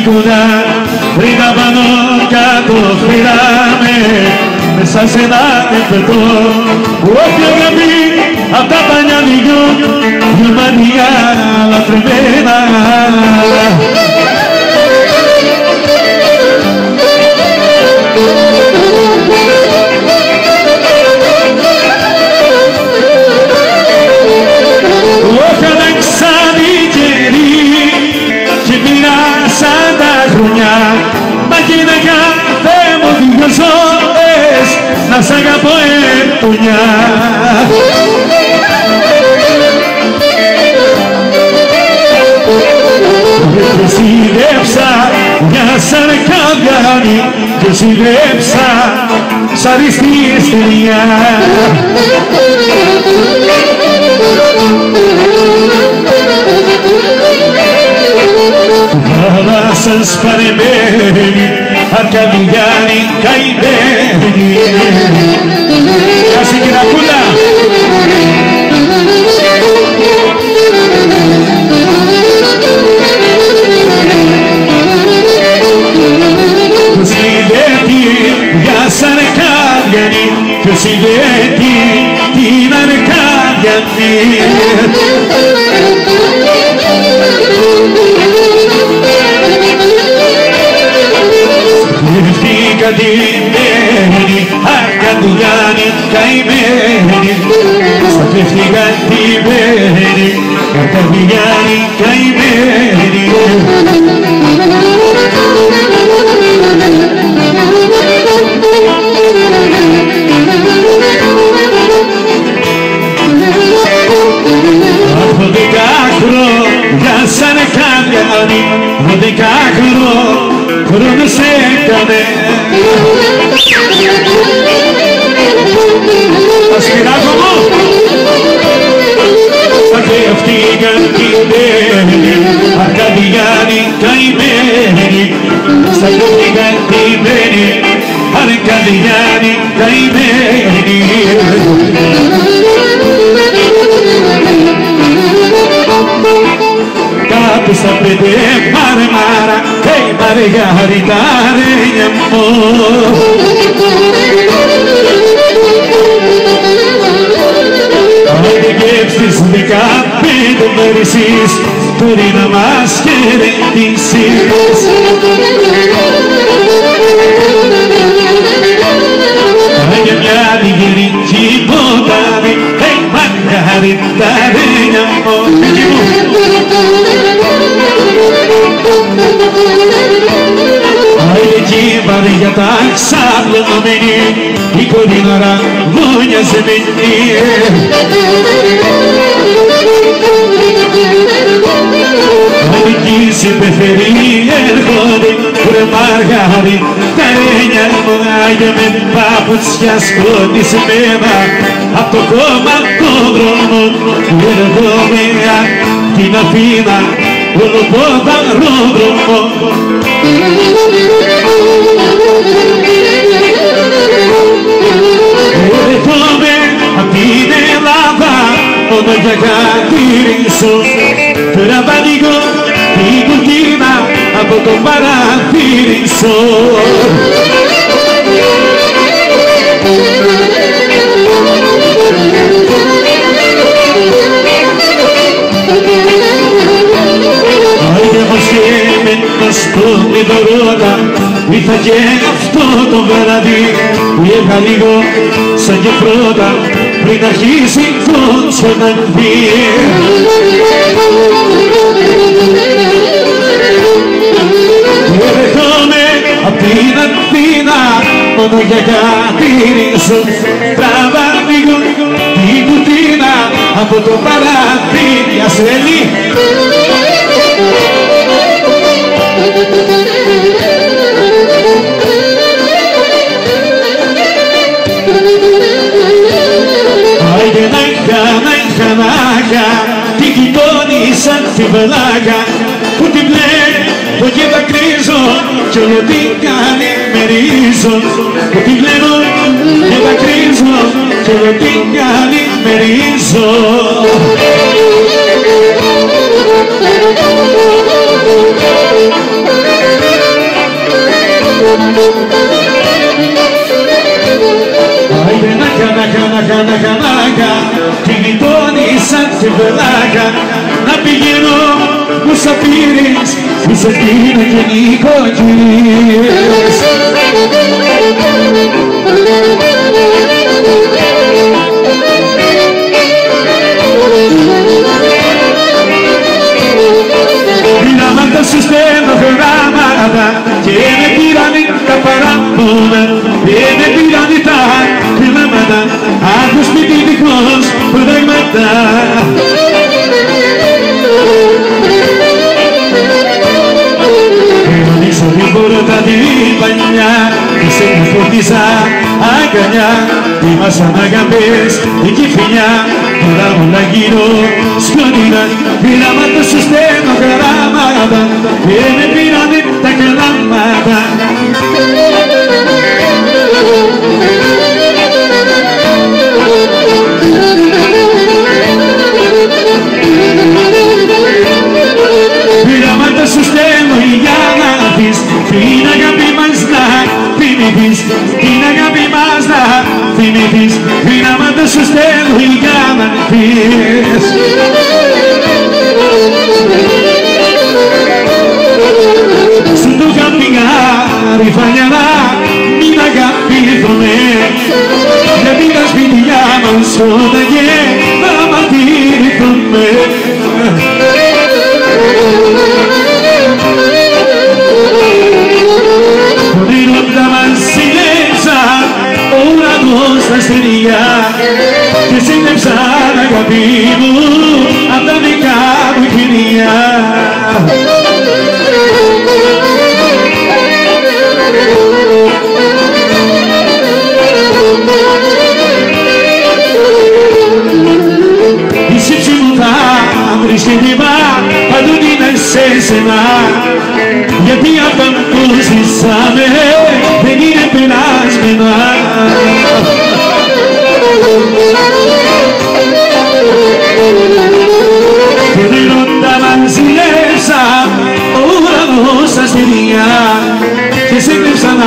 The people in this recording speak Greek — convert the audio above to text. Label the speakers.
Speaker 1: ninguna brindaba nunca tus mirames esa seda de perdón propio de mí hasta mañana y yo y mañana la tremenda. Γυναίκα Θεέ μου δύο ζωές να σ' αγαπώ έντονια Και συνδέψα μια σαν καγκάνη και συνδέψα σαν αριστή στεριά Αλλά σας παρεμένει Αρκαδιγιάννη καημένη Κάση κυρακούλα Ποιος είναι τι για σαν αρκάδιανη Ποιος είναι τι την αρκάδιανη καημένη Στα ευτύχα τιμένη, αρκαντουλιάνη καημένη η καντιμένη Αρκαδιάνη καημένη Κάτω στα πέντε μάρε μάρα Hey Margarita de amor Αν γεύσεις δεκαπέντε μέρες Μπορεί να μας χαιρετήσεις Margarita de amor Εκεί μου Εκεί βαριά τα ξαπλωμένη η κοντινάρα γωνιαζεμένη Εκεί σε πεθερή έρχονται βρε μαργάρι τα ρένια μου άγια με παπουτσιά σκοτισμένα απ' το κόμμα των δρόμων. Που έρχομαι την Αθήνα όλο ποδαρόδρομο Έρχομαι απ' την Ελλάδα μόνο για κατηρήσω Τώρα θα ανοίγω την κουκκίνα από το παραθυρίσω Άιντε στον Ιδωρότα Ήρθα και αυτό το βράδυ που είχα λίγο σαν και πρώτα πριν αρχίσει φως να δει Έρχομαι απ' την Αθήνα μόνο για κατηρήσω Τράβα λίγο την κουτίνα από το παραθύρι Ασρελή Άιντε φιβελάκια που την βλέπει που και δακρύζω κι όλο τι κάνει με ρίζο. Που την βλέπω και δακρύζω κι όλο τι κάνει με ρίζο. Άιντε να κανά, κανά, κανά, κανάκα, τη γλιτώνει σαν τη βελάκα πηγαίνω που σα πήρες που σε πίνω και νοικοκυρίες Πειράματα σου στέλνω γράμματα και με πήρανε τα παράπονα. Και με πήρανε τα κλάματα. Από σπίτι δίχως πράγματα την πόρτα την παλιά και σε μου φωτίσα αγκαλιά. Ήμασταν αγάπες, η κυφινιά τώρα όλα γύρω σκοτεινά. Πειράματα σου στέλνω γράμματα. Και με πήρανε τα κλάματα και συνέψαν αγάπη μου απ' τα δικά μου χέρια Η σύψη μου θα βρεις την τιμά παντού την σε σένα γιατί αυτά που ζήσαμε